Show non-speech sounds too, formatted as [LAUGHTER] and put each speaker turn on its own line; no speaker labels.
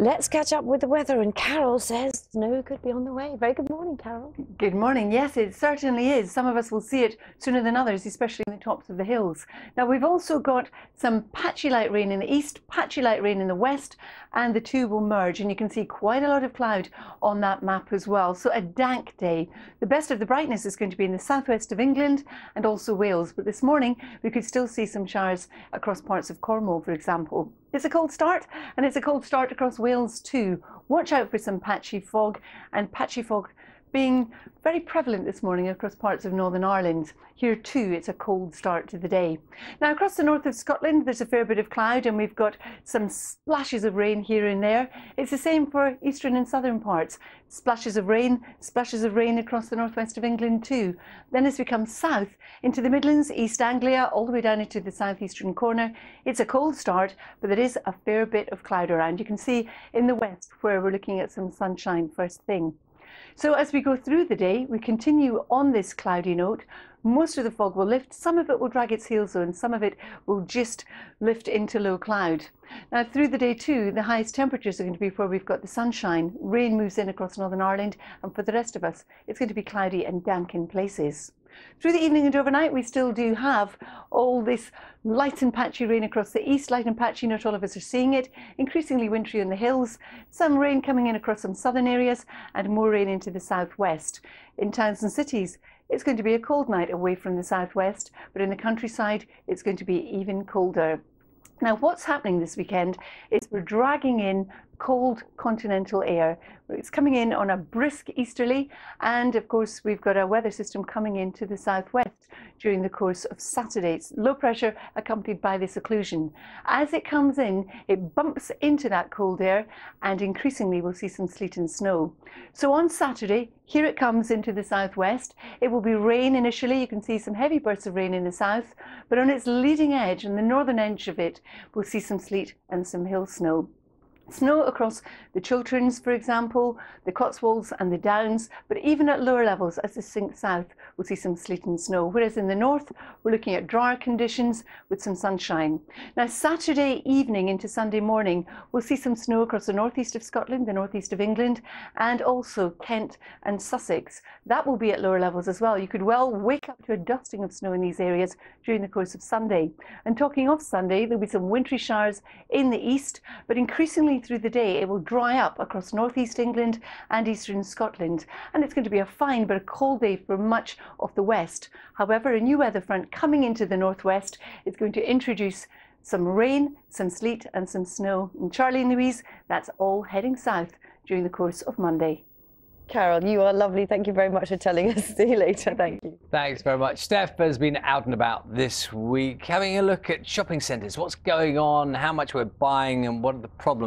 Let's catch up with the weather. And Carol says snow could be on the way. Very good morning, Carol.
Good morning. Yes, it certainly is. Some of us will see it sooner than others, especially in the tops of the hills. Now, we've also got some patchy light rain in the east, patchy light rain in the west, and the two will merge. And you can see quite a lot of cloud on that map as well. So, a dank day. The best of the brightness is going to be in the southwest of England and also Wales. But this morning, we could still see some showers across parts of Cornwall, for example. It's a cold start, and it's a cold start across Wales too. Watch out for some patchy fog, and patchy fog being very prevalent this morning across parts of Northern Ireland. Here too, it's a cold start to the day. Now, across the north of Scotland, there's a fair bit of cloud and we've got some splashes of rain here and there. It's the same for eastern and southern parts. Splashes of rain, splashes of rain across the northwest of England too. Then as we come south into the Midlands, East Anglia, all the way down into the southeastern corner, it's a cold start, but there is a fair bit of cloud around. You can see in the west where we're looking at some sunshine first thing. So as we go through the day, we continue on this cloudy note. Most of the fog will lift, some of it will drag its heels and some of it will just lift into low cloud. Now through the day too, the highest temperatures are going to be where we've got the sunshine. Rain moves in across Northern Ireland and for the rest of us, it's going to be cloudy and damp in places. Through the evening and overnight, we still do have all this light and patchy rain across the east, light and patchy, not all of us are seeing it, increasingly wintry in the hills, some rain coming in across some southern areas, and more rain into the southwest. In towns and cities, it's going to be a cold night away from the southwest, but in the countryside, it's going to be even colder. Now, what's happening this weekend is we're dragging in cold continental air. It's coming in on a brisk easterly, and of course, we've got a weather system coming into the southwest during the course of Saturday. It's low pressure accompanied by this occlusion. As it comes in, it bumps into that cold air, and increasingly, we'll see some sleet and snow. So on Saturday, here it comes into the southwest. It will be rain initially. You can see some heavy bursts of rain in the south, but on its leading edge, on the northern edge of it, we'll see some sleet and some hill snow. Snow across the Chilterns, for example, the Cotswolds and the Downs, but even at lower levels as it sinks south, we'll see some sleet and snow. Whereas in the north, we're looking at drier conditions with some sunshine. Now, Saturday evening into Sunday morning, we'll see some snow across the northeast of Scotland, the northeast of England, and also Kent and Sussex. That will be at lower levels as well. You could well wake up to a dusting of snow in these areas during the course of Sunday. And talking of Sunday, there'll be some wintry showers in the east, but increasingly through the day, it will dry up across northeast England and eastern Scotland, and it's going to be a fine but a cold day for much of the west. However, a new weather front coming into the northwest is going to introduce some rain, some sleet, and some snow. And Charlie and Louise, that's all heading south during the course of Monday.
Carol, you are lovely. Thank you very much for telling us. [LAUGHS] See you later. Thank you.
Thanks very much. Steph has been out and about this week, having a look at shopping centres. What's going on, how much we're buying, and what are the problems.